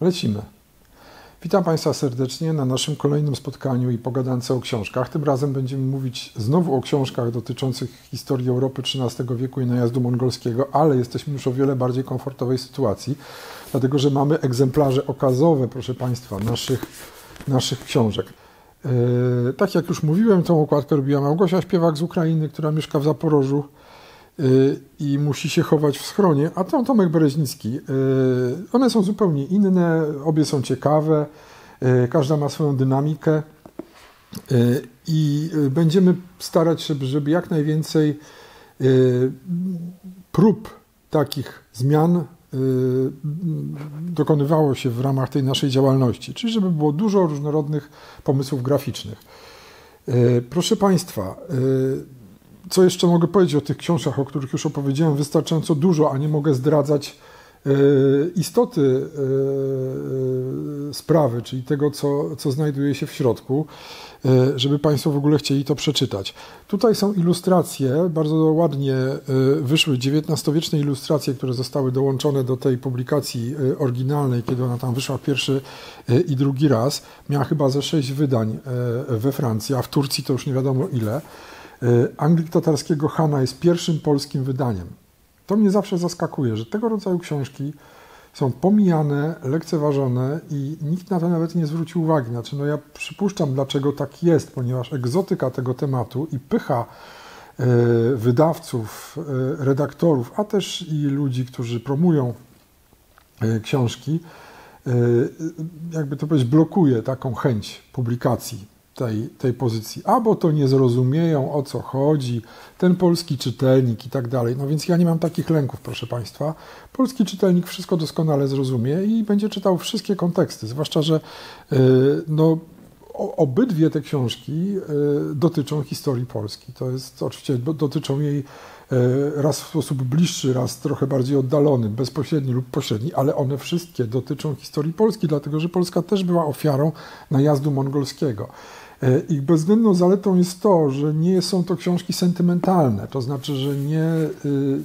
Lecimy. Witam Państwa serdecznie na naszym kolejnym spotkaniu i pogadance o książkach. Tym razem będziemy mówić znowu o książkach dotyczących historii Europy XIII wieku i najazdu mongolskiego, ale jesteśmy już o wiele bardziej komfortowej sytuacji, dlatego że mamy egzemplarze okazowe, proszę Państwa, naszych, naszych książek. Yy, tak jak już mówiłem, tą okładkę robiła Małgosia Śpiewak z Ukrainy, która mieszka w Zaporożu i musi się chować w schronie, a tam Tomek Bereźnicki. Yy, one są zupełnie inne, obie są ciekawe, każda ma swoją dynamikę i będziemy starać się, żeby jak najwięcej prób takich zmian dokonywało się w ramach tej naszej działalności, czyli żeby było dużo różnorodnych pomysłów graficznych. Proszę Państwa, co jeszcze mogę powiedzieć o tych książkach, o których już opowiedziałem wystarczająco dużo, a nie mogę zdradzać e, istoty e, sprawy, czyli tego, co, co znajduje się w środku, e, żeby Państwo w ogóle chcieli to przeczytać. Tutaj są ilustracje, bardzo ładnie wyszły XIX-wieczne ilustracje, które zostały dołączone do tej publikacji oryginalnej, kiedy ona tam wyszła pierwszy i drugi raz. Miała chyba ze sześć wydań we Francji, a w Turcji to już nie wiadomo ile. E, Anglik tatarskiego Hana jest pierwszym polskim wydaniem. To mnie zawsze zaskakuje, że tego rodzaju książki są pomijane, lekceważone i nikt na to nawet nie zwrócił uwagi. Znaczy, no ja przypuszczam, dlaczego tak jest, ponieważ egzotyka tego tematu i pycha e, wydawców, e, redaktorów, a też i ludzi, którzy promują książki, jakby to powiedzieć, blokuje taką chęć publikacji tej, tej pozycji. Albo to nie zrozumieją, o co chodzi, ten polski czytelnik i tak dalej. No więc ja nie mam takich lęków, proszę Państwa. Polski czytelnik wszystko doskonale zrozumie i będzie czytał wszystkie konteksty, zwłaszcza, że yy, no, obydwie te książki yy, dotyczą historii Polski. To jest oczywiście, dotyczą jej yy, raz w sposób bliższy, raz trochę bardziej oddalony, bezpośredni lub pośredni, ale one wszystkie dotyczą historii Polski, dlatego że Polska też była ofiarą najazdu mongolskiego. E, ich bezwzględną zaletą jest to, że nie są to książki sentymentalne, to znaczy, że nie, y,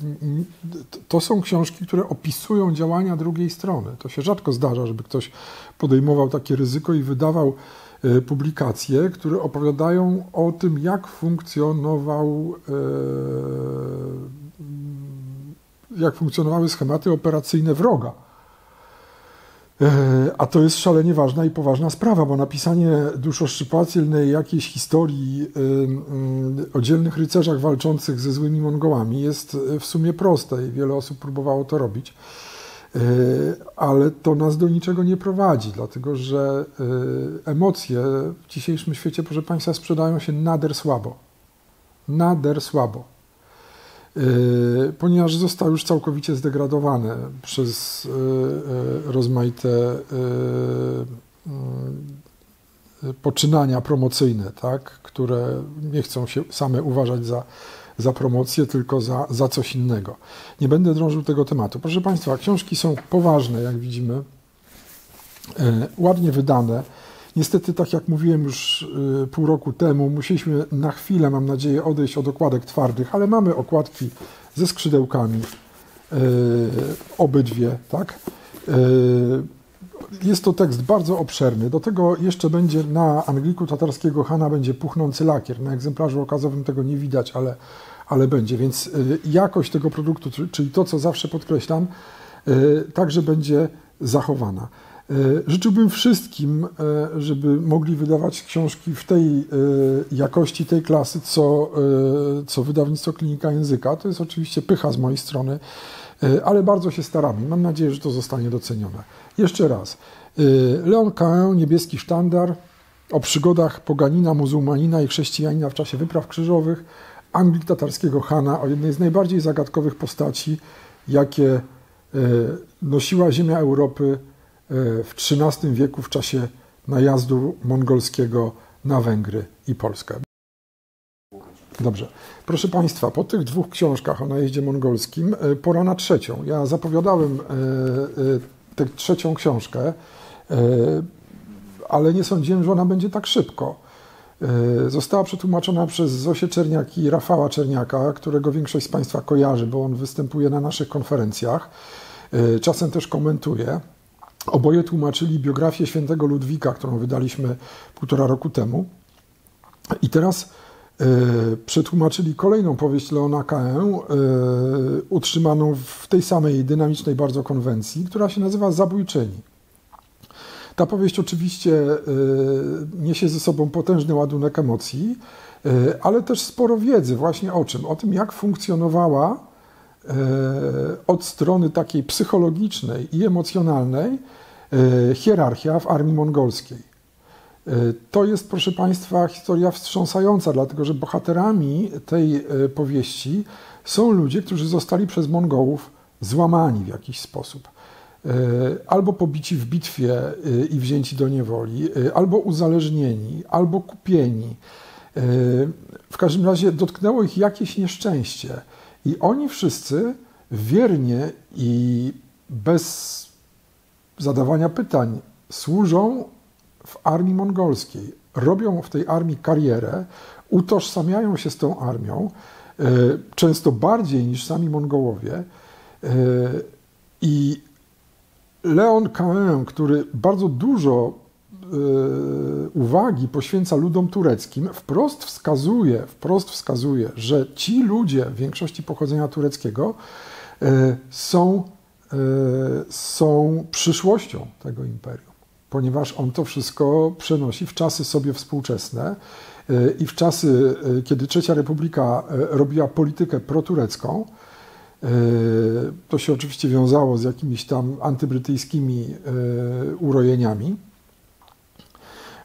to są książki, które opisują działania drugiej strony. To się rzadko zdarza, żeby ktoś podejmował takie ryzyko i wydawał e, publikacje, które opowiadają o tym, jak funkcjonował, e, jak funkcjonowały schematy operacyjne wroga. E, a to jest szalenie ważna i poważna sprawa, bo napisanie duszoszczypłacielnej jakiejś historii o dzielnych rycerzach walczących ze złymi Mongołami jest w sumie proste i wiele osób próbowało to robić. E, ale to nas do niczego nie prowadzi, dlatego że e, emocje w dzisiejszym świecie, proszę Państwa, sprzedają się nader słabo. Nader słabo. Y, ponieważ został już całkowicie zdegradowany przez y, y, rozmaite poczynania promocyjne, tak, które nie chcą się same uważać za, za promocję, tylko za, za coś innego. Nie będę drążył tego tematu. Proszę Państwa, książki są poważne, jak widzimy, ładnie wydane Niestety, tak jak mówiłem już y, pół roku temu, musieliśmy na chwilę, mam nadzieję, odejść od okładek twardych, ale mamy okładki ze skrzydełkami, y, obydwie, tak? Y, jest to tekst bardzo obszerny. Do tego jeszcze będzie na Angliku tatarskiego Hana będzie puchnący lakier. Na egzemplarzu okazowym tego nie widać, ale, ale będzie. Więc jakość tego produktu, czyli to, co zawsze podkreślam, także będzie zachowana. E, życzyłbym wszystkim, e, żeby mogli wydawać książki w tej e, jakości, tej klasy, co, co wydawnictwo Klinika Języka. To jest oczywiście pycha z mojej strony, ale bardzo się staramy. Mam nadzieję, że to zostanie docenione. Jeszcze raz. Leon Cain, Niebieski Sztandar, o przygodach poganina, muzułmanina i chrześcijanina w czasie wypraw krzyżowych, Anglik tatarskiego Hana, o jednej z najbardziej zagadkowych postaci, jakie nosiła ziemia Europy w XIII wieku w czasie najazdu mongolskiego na Węgry i Polskę. Dobrze. Proszę Państwa, po tych dwóch książkach o najeździe mongolskim e, pora na trzecią. Ja zapowiadałem e, tę trzecią książkę, ale nie sądziłem, że ona będzie tak szybko. Została przetłumaczona przez Zosię Czerniak i Rafała Czerniaka, którego większość z Państwa kojarzy, bo on występuje na naszych konferencjach. Czasem też komentuje. Oboje tłumaczyli biografię świętego Ludwika, którą wydaliśmy półtora roku temu. I teraz y, przetłumaczyli kolejną powieść Leona Kaę, y, utrzymaną w tej samej dynamicznej bardzo konwencji, która się nazywa Zabójczyni. Ta powieść oczywiście y, niesie ze sobą potężny ładunek emocji, ale też sporo wiedzy właśnie o czym? O tym, jak funkcjonowała od strony takiej psychologicznej i emocjonalnej hierarchia w armii mongolskiej. To jest, proszę Państwa, historia wstrząsająca, dlatego że bohaterami tej powieści są ludzie, którzy zostali przez Mongołów złamani w jakiś sposób. Albo pobici w bitwie i wzięci do niewoli, albo uzależnieni, albo kupieni. W każdym razie dotknęło ich jakieś nieszczęście. I oni wszyscy wiernie i bez zadawania pytań służą w armii mongolskiej, robią w tej armii karierę, utożsamiają się z tą armią, e, często bardziej niż sami Mongołowie. E, I Leon Caen, który bardzo dużo uwagi poświęca ludom tureckim, wprost wskazuje, wprost wskazuje, że ci ludzie w większości pochodzenia tureckiego są, są przyszłością tego imperium ponieważ on to wszystko przenosi w czasy sobie współczesne e, i w czasy, e, kiedy Trzecia Republika e, robiła politykę proturecką. To się oczywiście wiązało z jakimiś tam antybrytyjskimi urojeniami.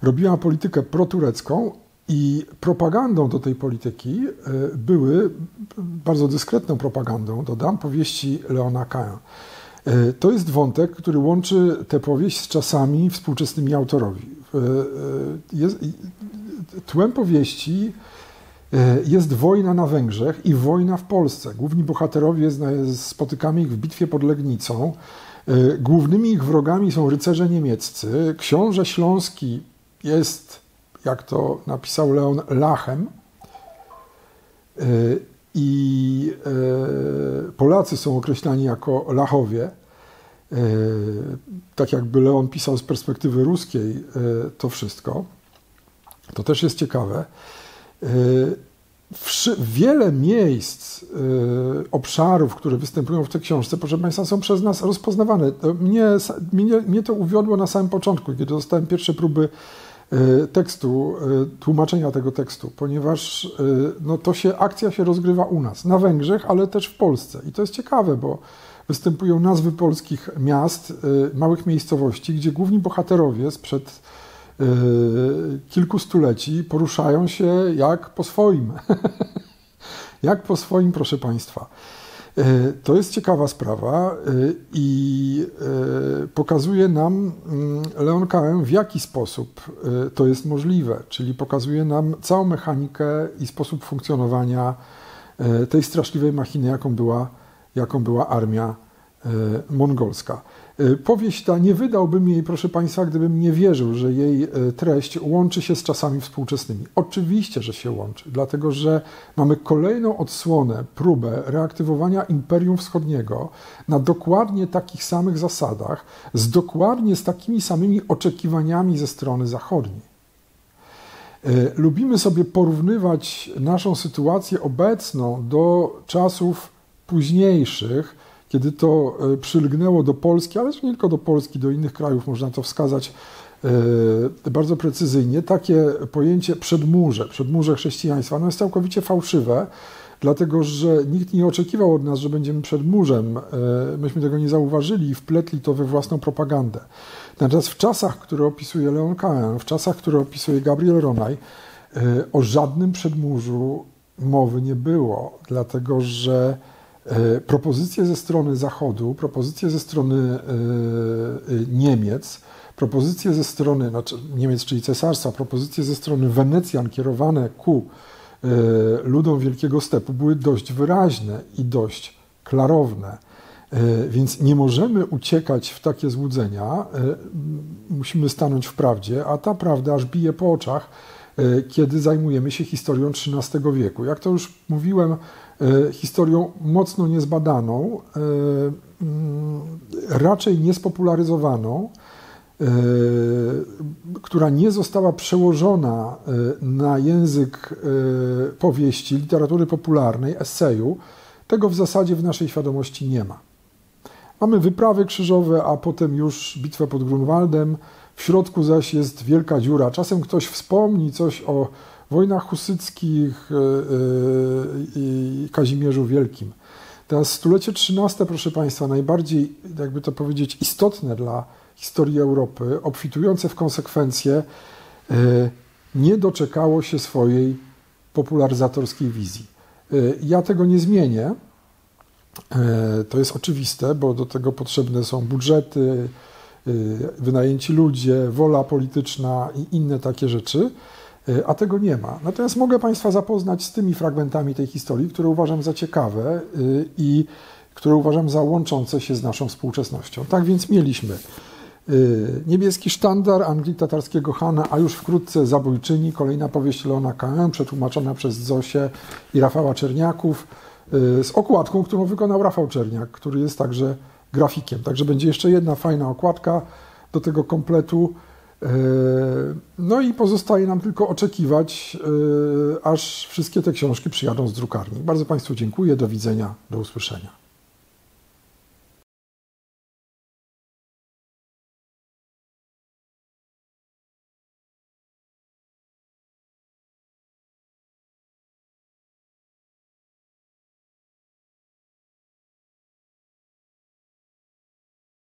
Robiła politykę proturecką i propagandą do tej polityki były, bardzo dyskretną propagandą, dodam, powieści Leona Caen. E, to jest wątek, który łączy tę powieść z czasami współczesnymi autorowi. E, e, jest, tłem powieści jest wojna na Węgrzech i wojna w Polsce. Główni bohaterowie spotykamy ich w bitwie pod Legnicą. Głównymi ich wrogami są rycerze niemieccy. Książę Śląski jest, jak to napisał Leon, Lachem i e, Polacy są określani jako Lachowie. E, tak jakby Leon pisał z perspektywy ruskiej to wszystko. To też jest ciekawe. Wiele miejsc, obszarów, które występują w tej książce, proszę Państwa, są przez nas rozpoznawane. Mnie, mnie, mnie to uwiodło na samym początku, kiedy dostałem pierwsze próby tekstu, e, tłumaczenia tego tekstu, ponieważ e, no, to się, akcja się rozgrywa u nas, na Węgrzech, ale też w Polsce. I to jest ciekawe, bo występują nazwy polskich miast, małych miejscowości, gdzie główni bohaterowie sprzed kilku stuleci poruszają się jak po swoim. jak po swoim, proszę Państwa. E, to jest ciekawa sprawa e, i e, pokazuje nam mm, Leon K.M. w jaki sposób to jest możliwe, czyli pokazuje nam całą mechanikę i sposób funkcjonowania tej straszliwej machiny, jaką była, jaką była armia mongolska. E, powieść ta nie wydałbym jej, proszę Państwa, gdybym nie wierzył, że jej e, treść łączy się z czasami współczesnymi. Oczywiście, że się łączy, dlatego że mamy kolejną odsłonę, próbę reaktywowania Imperium Wschodniego na dokładnie takich samych zasadach, z dokładnie z takimi samymi oczekiwaniami ze strony zachodniej. E, lubimy sobie porównywać naszą sytuację obecną do czasów późniejszych, kiedy to e, przylgnęło do Polski, ale nie tylko do Polski, do innych krajów, można to wskazać e, bardzo precyzyjnie, takie pojęcie przedmurze, przedmurze chrześcijaństwa, ono jest całkowicie fałszywe, dlatego że nikt nie oczekiwał od nas, że będziemy przedmurzem. E, myśmy tego nie zauważyli i wpletli to we własną propagandę. Natomiast w czasach, które opisuje Leon Caen, w czasach, które opisuje Gabriel Ronay, o żadnym przedmurzu mowy nie było, dlatego że propozycje ze strony Zachodu, propozycje ze strony e, e, Niemiec, propozycje ze strony znaczy Niemiec, czyli cesarstwa, propozycje ze strony Wenecjan kierowane ku ludom Wielkiego Stepu były dość wyraźne i dość klarowne. Więc nie możemy uciekać w takie złudzenia, musimy stanąć w prawdzie, a ta prawda aż bije po oczach, kiedy zajmujemy się historią XIII wieku. Jak to już mówiłem, historią mocno niezbadaną, mm, raczej niespopularyzowaną, która nie została przełożona na język powieści, literatury popularnej, eseju, tego w zasadzie w naszej świadomości nie ma. Mamy wyprawy krzyżowe, a potem już bitwę pod Grunwaldem. W środku zaś jest wielka dziura. Czasem ktoś wspomni coś o wojnach husyckich e, e, i Kazimierzu Wielkim. Teraz stulecie XIII, proszę Państwa, najbardziej, jakby to powiedzieć, istotne dla historii Europy, obfitujące w konsekwencje, e, nie doczekało się swojej popularyzatorskiej wizji. Ja tego nie zmienię. To jest oczywiste, bo do tego potrzebne są budżety, wynajęci ludzie, wola polityczna i inne takie rzeczy. E, a tego nie ma. Natomiast mogę Państwa zapoznać z tymi fragmentami tej historii, które uważam za ciekawe e, i które uważam za łączące się z naszą współczesnością. Tak więc mieliśmy e, niebieski sztandar Anglii tatarskiego Hana, a już wkrótce Zabójczyni, kolejna powieść Leona K.M., przetłumaczona przez Zosię i Rafała Czerniaków, z okładką, którą wykonał Rafał Czerniak, który jest także grafikiem. Także będzie jeszcze jedna fajna okładka do tego kompletu. E, no i pozostaje nam tylko oczekiwać, e, aż wszystkie te książki przyjadą z drukarni. Bardzo Państwu dziękuję, do widzenia, do usłyszenia.